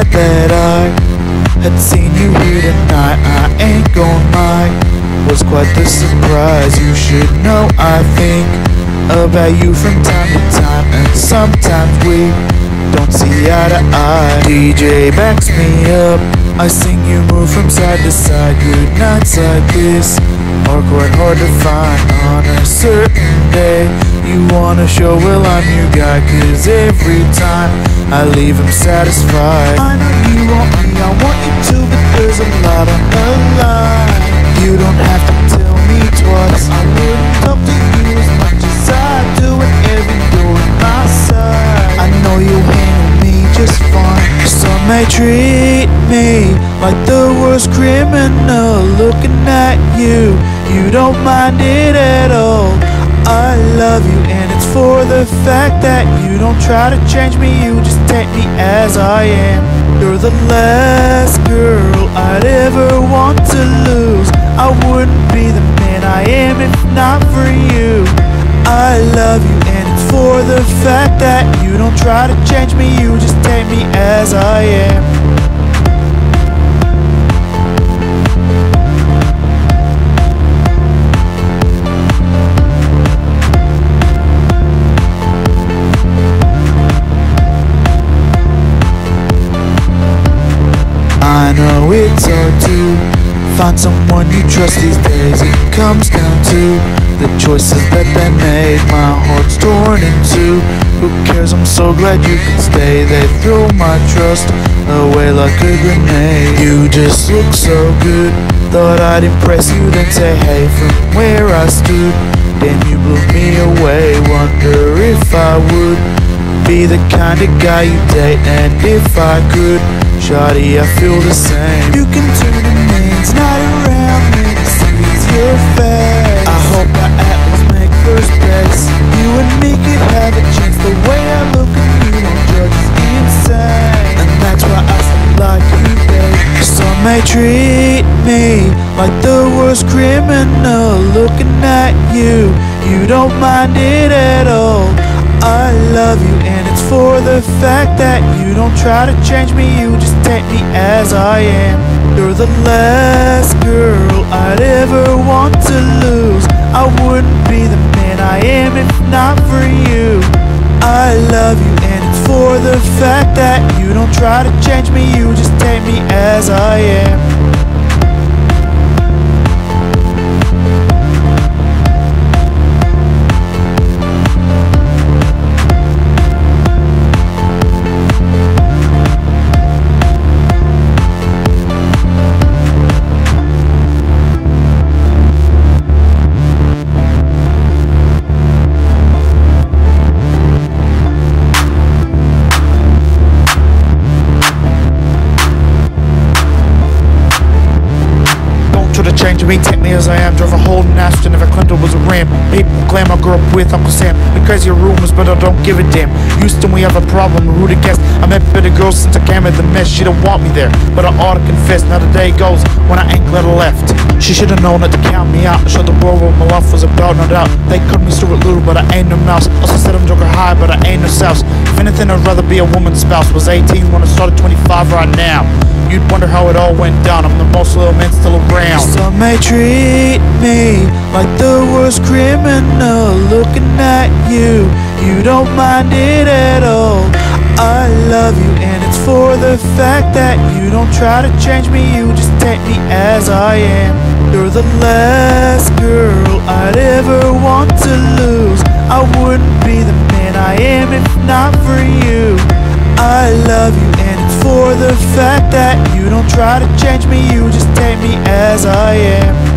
That I had seen you here tonight. I ain't gon' lie, was quite the surprise. You should know I think about you from time to time, and sometimes we don't see eye to eye. DJ backs me up. I sing you move from side to side. Good nights like this are quite hard to find on a certain day. You wanna show, well, I'm your guy, cause every time I leave him satisfied. I know you want me, I want you to, but there's a lot on the line. You don't have to tell me twice. I wouldn't talk to you as much as I do whenever you're at my side. I know you'll handle me just fine. Some may treat me like the worst criminal looking at you. You don't mind it at all. I love you, and it's for the fact that you don't try to change me. You just take me as I am. You're the last girl I'd ever want to lose. I wouldn't be the man I am if not for you. I love you, and it's for the fact that you don't try to change me. You just take me as I am. It's hard to find someone you trust these days. It comes down to the choices that they made. My heart's torn in two. Who cares? I'm so glad you can stay. They threw my trust away like a grenade. You just look so good. Thought I'd impress you, then say hey from where I stood. Then you blew me away. Wonder if I would be the kind of guy you date And if I could, Shawty, I feel the same. You can turn the man's night around he sees your face I hope our apples make first base You and me could have a chance. The way I look at you, no judge is insane. And that's why I still like you, babe. Some may treat me like the worst criminal. Looking at you, you don't mind it at all. I love you for the fact that you don't try to change me, you just take me as I am. You're the last girl I'd ever want to lose. I wouldn't be the man I am if not for you. I love you and it's for the fact that you don't try to change me, you just take me as I am. Me as I am. Drove a Holden Aston, never claimed it was a ram. People claim I grew up with Uncle Sam. The crazy rumors, but I don't give a damn. Houston, we have a problem. Who to guess? I met better girls since I came in the mess. She don't want me there, but I ought to confess. Now the day goes when I ain't glad I left. She should have known not to count me out. Show the world what my life was about, no doubt. They cut me through it little, but I ain't no mouse. Also said I'm joker high, but I ain't no souse. If anything, I'd rather be a woman's spouse. Was 18 when I started 25 right now. You'd wonder how it all went down. I'm the most loyal man may treat me like the worst criminal looking at you. You don't mind it at all. I love you, and it's for the fact that you don't try to change me. You just take me as I am. You're the last girl I'd ever want to lose. I wouldn't be the man I am if not for you. I love you, for the fact that you don't try to change me. You just take me as I am.